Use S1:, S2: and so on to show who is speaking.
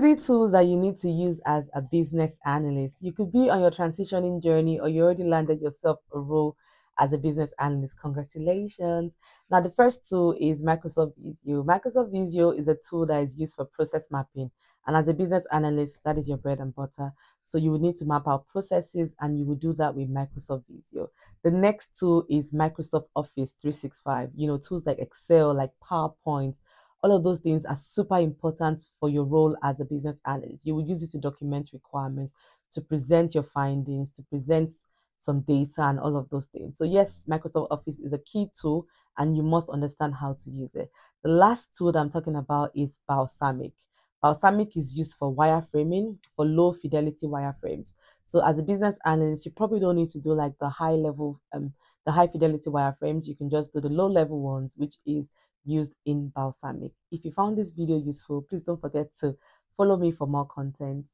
S1: three tools that you need to use as a business analyst. You could be on your transitioning journey or you already landed yourself a role as a business analyst. Congratulations. Now, the first tool is Microsoft Visio. Microsoft Visio is a tool that is used for process mapping. And as a business analyst, that is your bread and butter. So you would need to map out processes and you would do that with Microsoft Visio. The next tool is Microsoft Office 365. You know, tools like Excel, like PowerPoint, all of those things are super important for your role as a business analyst. You will use it to document requirements, to present your findings, to present some data and all of those things. So yes, Microsoft Office is a key tool and you must understand how to use it. The last tool that I'm talking about is Balsamiq. Balsamiq is used for wireframing, for low fidelity wireframes. So as a business analyst, you probably don't need to do like the high level, um, the high fidelity wireframes. You can just do the low level ones, which is used in Balsamiq. If you found this video useful, please don't forget to follow me for more content.